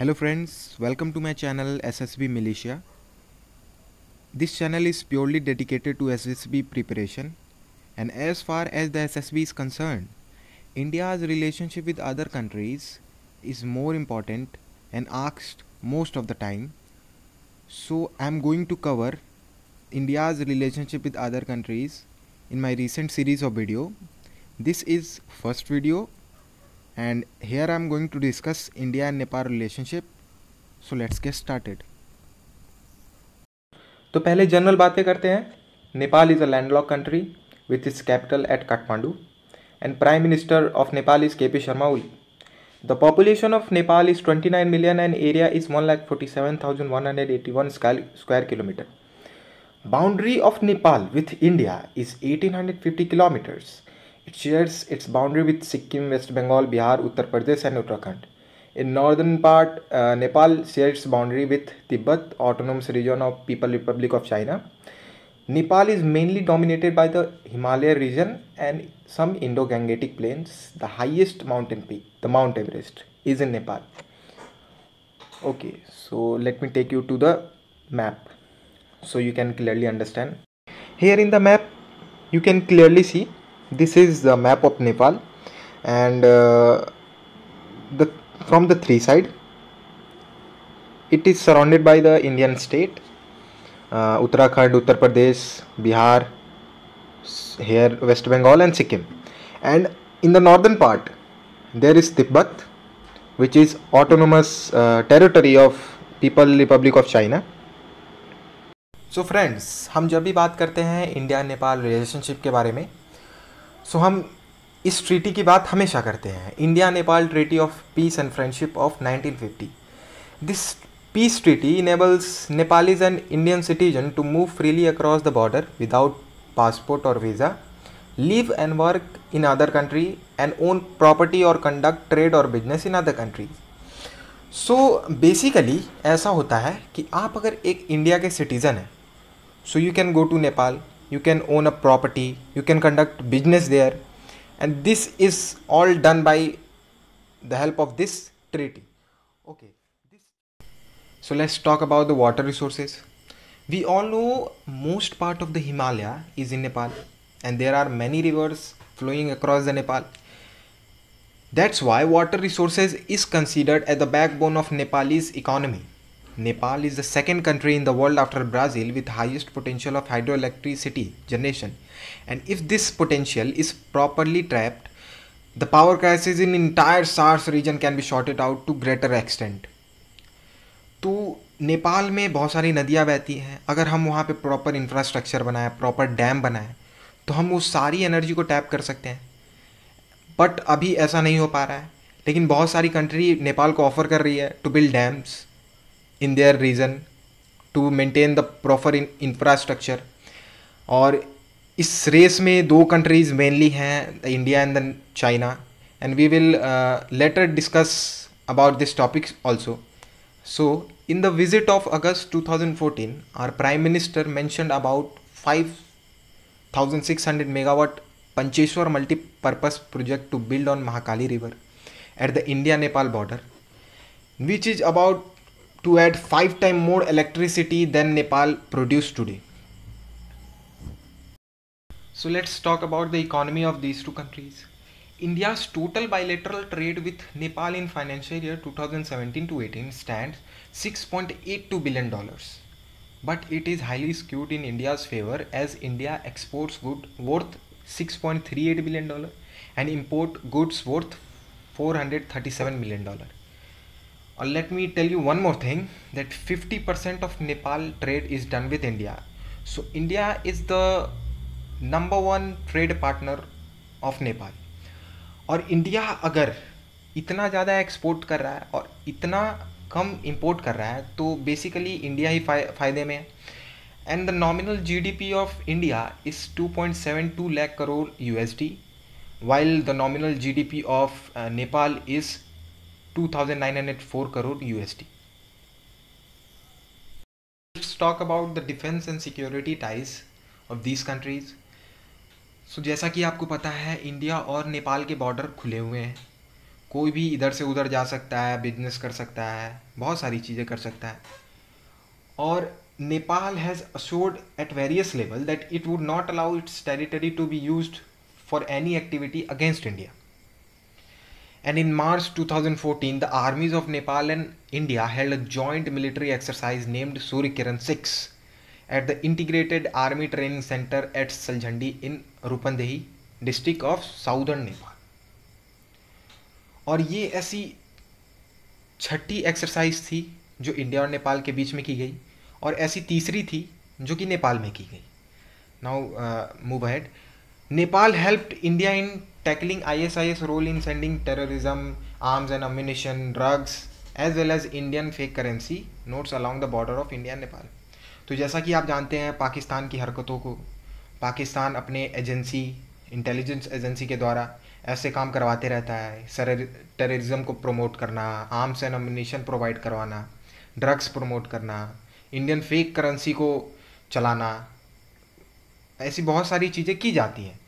Hello friends, welcome to my channel SSB Militia. This channel is purely dedicated to SSB preparation and as far as the SSB is concerned, India's relationship with other countries is more important and asked most of the time. So I am going to cover India's relationship with other countries in my recent series of video. This is first video and here I am going to discuss India and Nepal relationship. So let's get started. तो पहले general बातें करते हैं Nepal is a landlocked country with its capital at Kathmandu and prime minister of Nepal is K P Sharma Oli the population of Nepal is 29 million and area is one lakh forty seven thousand one hundred eighty one square kilometre boundary of Nepal with India is eighteen hundred fifty kilometres It shares its boundary with Sikkim, West Bengal, Bihar, Uttar Pradesh and Uttarakhand. In northern part, uh, Nepal shares its boundary with Tibet, autonomous region of People Republic of China. Nepal is mainly dominated by the Himalaya region and some Indo-Gangetic plains. The highest mountain peak, the Mount Everest, is in Nepal. Okay, so let me take you to the map so you can clearly understand. Here in the map, you can clearly see this is the map of Nepal and uh, the from the three side it is surrounded by the Indian state uh, Uttarakhand, Uttar Pradesh, Bihar here West Bengal and Sikkim and in the northern part there is Tibet which is autonomous uh, territory of People Republic of China so friends हम जब भी बात करते हैं India Nepal relationship के बारे में सो so, हम इस ट्रीटी की बात हमेशा करते हैं। India Nepal treaty of peace and friendship of 1950 this peace treaty enables Nepalese and Indian citizen to move freely across the border without passport और visa live and work in other country and own property और conduct trade और business in other country so basically ऐसा होता है कि आप अगर एक इंडिया के सिटीज़न हैं so you can go to Nepal you can own a property. You can conduct business there. And this is all done by the help of this treaty. Okay. So let's talk about the water resources. We all know most part of the himalaya is in nepal and there are many rivers flowing across the nepal. That's why water resources is considered as the backbone of nepalese economy Nepal is the second country in the world after Brazil with highest potential of hydro electricity generation and if this potential is properly trapped the power crisis in entire SAARC region can be shorted out to greater extent तो नेपाल में बहुत सारी नदियाँ बहती हैं। अगर हम वहाँ पर प्रॉपर इंफ्रास्ट्रक्चर बनाएँ प्रॉपर डैम बनाएँ तो हम उस सारी एनर्जी को टैप कर सकते हैं। बट अभी ऐसा नहीं हो पा रहा है। लेकिन बहुत सारी कंट्री नेपाल को ऑफ़र कर रही है to build dams in their region to maintain the proper infrastructure और इस रेस में दो कंट्रीज़ मेनली हैं India and China and we will later discuss about this topic also so in the visit of August 2014 thousand fourteen our prime minister mention about five thousand six hundred megawatt Pancheshwar multipurpose project to build on Mahakali river at the India Nepal border which is about to add 5 times more electricity than Nepal produce today. So let's talk about the economy of these two countries. India's total bilateral trade with Nepal in financial year 2017 to 18 stands 6.82 billion dollars. But it is highly skewed in India's favor as India exports goods worth 6.38 billion dollar and import goods worth 437 million dollar. और let me tell you one more thing that fifty percent of Nepal trade is done with India so India is the number one trade partner of Nepal और India अगर इतना ज़्यादा export कर रहा है और इतना कम इम्पोर्ट कर रहा है तो बेसिकली इंडिया ही फ़ायदे में है। And the nominal G D P of India is two point seven two lakh crore U S D while the nominal G D P of Nepal is 2904 crore USD. Let's talk about the defense and security ties of these countries. So जैसा कि आपको पता है India और नेपाल के border खुले हुए हैं कोई भी इधर से उधर जा सकता है बिज़नेस कर सकता है, बहुत सारी चीज़ें कर सकता है और Nepal has assured at various level that it would not allow its territory to be use for any activity against India And in March 2014, the armies of Nepal and India held a joint military exercise named Suryakiran 6 at the Integrated Army Training Center at Saljhandi in Rupandehi district of southern Nepal. और ये ऐसी छठी exercise थी जो India और नेपाल के बीच में की गई और ऐसी तीसरी थी जो कि नेपाल में की गई now move head Nepal helped India in I S role in sending terrorism arms and ammunition drugs as well as Indian fake currency notes along the border of India Nepal तो जैसा कि आप जानते हैं, पाकिस्तान की हरकतों को, पाकिस्तान अपने एजेंसी इंटेलिजेंस एजेंसी के द्वारा ऐसे काम करवाते रहता है। टेररिज्म को प्रमोट करना आर्म्स एंड अम्यूनिशन प्रोवाइड करवाना ड्रग्स प्रमोट करना इंडियन फेक करेंसी को चलाना, ऐसी बहुत सारी चीज़ें की जाती हैं।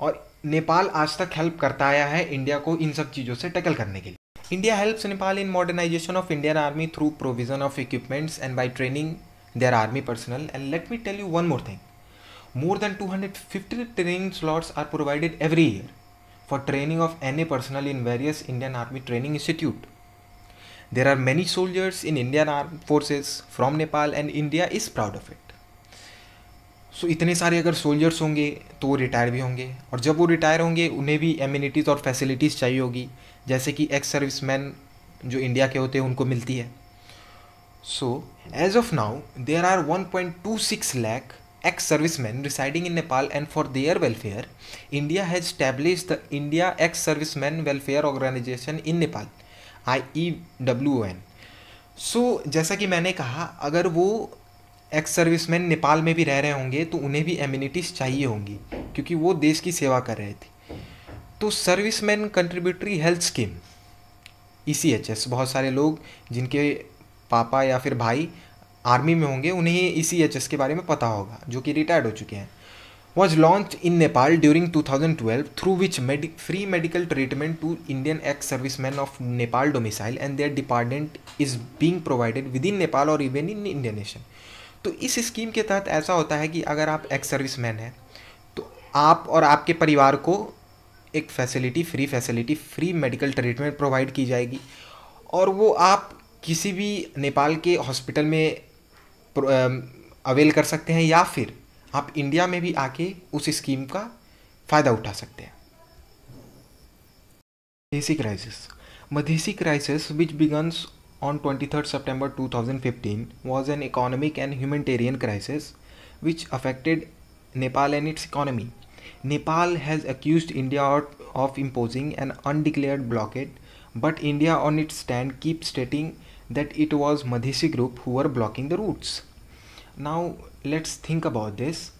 और नेपाल आज तक हेल्प करता आया है इंडिया को इन सब चीज़ों से टैकल करने के लिए। India helps Nepal in modernisation of Indian army through provision of equipments and by training their army personnel and let me tell you one more thing more than two hundred fifty training slots are provided every year for training of any personnel in various Indian army training institute there are many soldiers in Indian arm forces from Nepal and India is proud of it so इतने सारे अगर soldiers होंगे तो वो retire भी होंगे। और जब वो रिटायर होंगे, उन्हें भी एम्यूनिटीज़ और फैसिलिटीज़ चाहिए होगी। जैसे कि एक्स सर्विस जो इंडिया के होते हैं, उनको मिलती है। So as of now there are one point two six lakh ex service man residing in Nepal and for their welfare India has establish the India ex service man welfare organisation in Nepal I E W N so जैसा कि मैंने कहा, अगर वो ex serviceman Nepal में भी रह रहे होंगे तो उन्हें भी एम्यूनिटीज़ चाहिए होंगी, क्योंकि वो देश की सेवा कर रहे थे। तो serviceman contributory health scheme E C H S बहुत सारे लोग जिनके पापा या फिर भाई आर्मी में होंगे, उन्हें ई सी एच एस के बारे में पता होगा, जो कि रिटायर्ड हो चुके हैं। Was launch in Nepal during 2012 through which free medical treatment to Indian ex service man of Nepal domicile and their department is being provided with in Nepal और इवन इन इंडियन नेशन तो इस scheme के तहत ऐसा होता है कि अगर आप एक्स सर्विस मैन हैं तो आप और आपके परिवार को एक facility free facility free medical treatment provide की जाएगी। और वो आप किसी भी नेपाल के हॉस्पिटल में अवेल कर सकते हैं या फिर आप इंडिया में भी आके उस स्कीम का फ़ायदा उठा सकते हैं। Madhesi crisis Madhesi crisis which begins on 23rd September 2015 was an economic and humanitarian crisis which affected Nepal and its economy. Nepal has accused India of imposing an undeclared blockade, but India on its stand keeps stating that it was Madhesi group who were blocking the routes. Now let's think about this.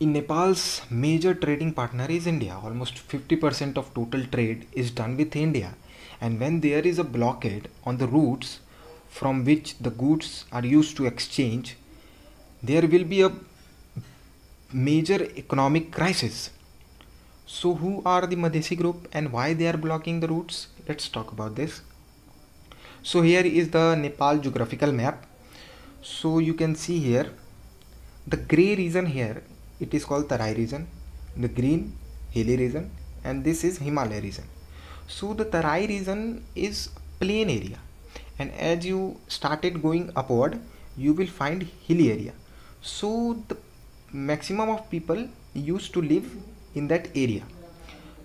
In Nepal's major trading partner is India. Almost 50% of total trade is done with India. And when there is a blockade on the routes from which the goods are used to exchange, there will be a major economic crisis. So, who are the Madhesi group and why they are blocking the routes? Let's talk about this. So, here is the Nepal geographical map. So, you can see here the gray region here it is called Tarai region, the green hilly region, and this is Himalaya region. So, the Tarai region is plain area, and as you started going upward, you will find hilly area. So, the maximum of people used to live in that area.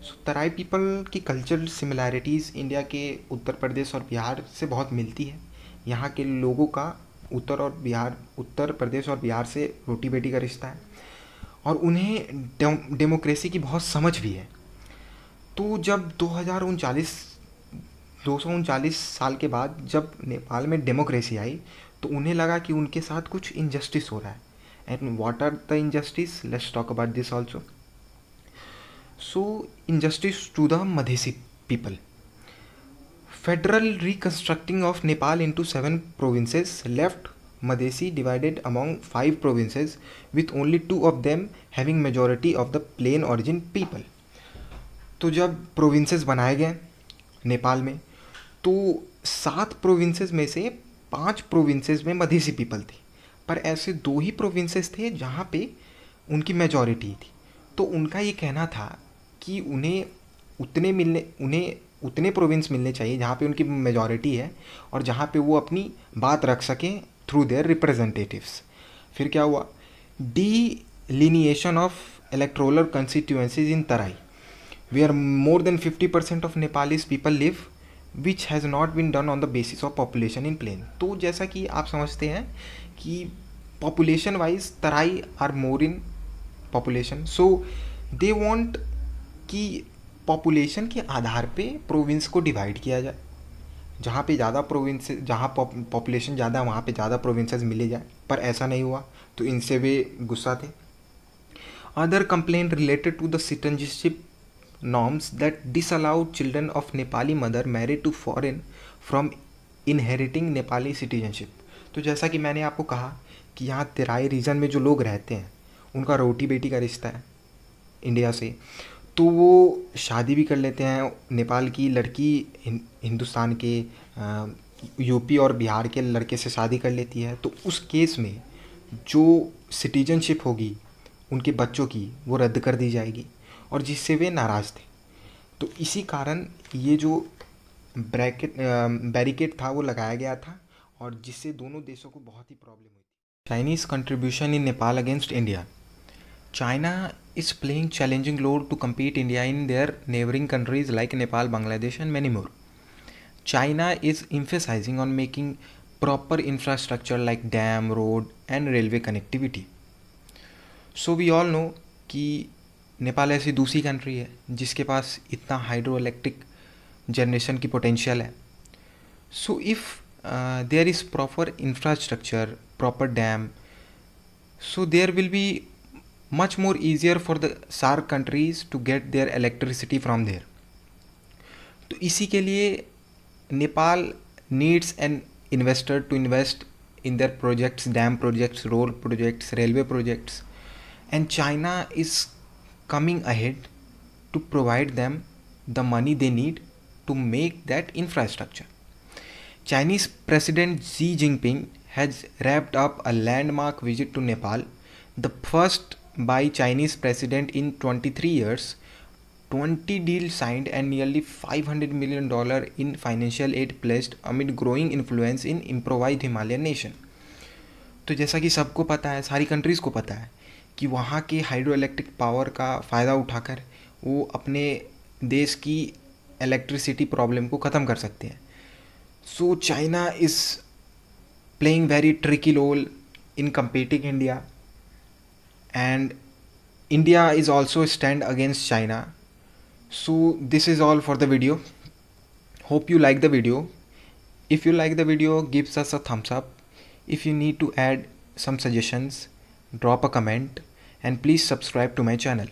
So Terai people की cultural similarities India के उत्तर प्रदेश और बिहार से बहुत मिलती है यहाँ के लोगों का उत्तर और बिहार उत्तर प्रदेश और बिहार से रोटी बेटी का रिश्ता है और उन्हें डेमोक्रेसी की बहुत समझ भी है तो जब दो हज़ार उनचालीस, दो सौ उनचालीस साल के बाद जब नेपाल में डेमोक्रेसी आई तो उन्हें लगा कि उनके साथ कुछ इनजस्टिस हो रहा है। And what are the injustice let's talk about this also so injustice to the Madhesi people federal reconstructing of Nepal into seven provinces left Madhesi divided among five provinces with only two of them having majority of the plain origin people तो जब provinces बनाए गए नेपाल में तो सात provinces में से पाँच प्रोविंसेस में मधेसी पीपल थे। पर ऐसे दो ही प्रोविंसेस थे जहाँ पे उनकी मेजॉरिटी थी। तो उनका ये कहना था कि उन्हें उतने मिलने, उन्हें उतने प्रोविंस मिलने चाहिए जहाँ पे उनकी मेजॉरिटी है और जहाँ पे वो अपनी बात रख सकें थ्रू देयर रिप्रेजेंटेटिव्स फिर क्या हुआ? Delimitation of electoral constituencies in Terai more than fifty percent of Nepalese people live which has not been done on the basis of population in plain तो जैसा कि आप समझते हैं कि population wise Terai are more in population so they want कि population के आधार पे प्रोविंस को डिवाइड किया जाए। जहाँ पे ज़्यादा प्रोविंस जहाँ पॉपुलेशन ज़्यादा, वहाँ पे ज़्यादा प्रोविंसेस मिले जाए। पर ऐसा नहीं हुआ तो इनसे वे गुस्सा थे। Other complaint related to the citizenship norms that disallowed children of Nepali mother married to foreign from inheriting Nepali citizenship. तो जैसा कि मैंने आपको कहा कि यहाँ तेराई रीजन में जो लोग रहते हैं, उनका रोटी बेटी का रिश्ता है इंडिया से। तो वो शादी भी कर लेते हैं नेपाल की लड़की हिंदुस्तान के यूपी और बिहार के लड़के से शादी कर लेती है। तो उस केस में जो सिटीजनशिप होगी, उनके बच्चों की वो रद्द कर दी जाएगी। और जिससे वे नाराज़ थे। तो इसी कारण ये जो ब्रैकेट बैरिकेड था, वो लगाया गया था और जिससे दोनों देशों को बहुत ही प्रॉब्लम हुई Chinese contribution in Nepal against India. China is playing challenging load to compete India in their neighbouring countries like Nepal, Bangladesh and many more. China is emphasizing on making proper infrastructure like dam, road and railway connectivity. So we all know कि नेपाल ऐसी दूसरी country है, जिसके पास इतना hydro electric generation की potential है। So if there is proper infrastructure proper dam so there will be much more easier for the SAARC countries to get their electricity from there तो इसी के लिए Nepal needs an investor to invest in their projects dam projects road projects railway projects and China is coming ahead to provide them the money they need to make that infrastructure. Chinese President Xi Jinping has wrapped up a landmark visit to Nepal, the first by Chinese president in 23 years. 20 deals signed and nearly 500 million dollar in financial aid pledged amid growing influence in improvised Himalayan nation. तो जैसा कि सबको पता है सारी countries को पता है कि वहाँ के हाइड्रो इलेक्ट्रिक पावर का फ़ायदा उठाकर वो अपने देश की इलेक्ट्रिसिटी प्रॉब्लम को ख़त्म कर सकते हैं। So China is playing very tricky role in competing India and India is also stand against China so this is all for the video hope you like the video if you like the video gives us a thumbs up if you need to add some suggestions drop a comment and please subscribe to my channel.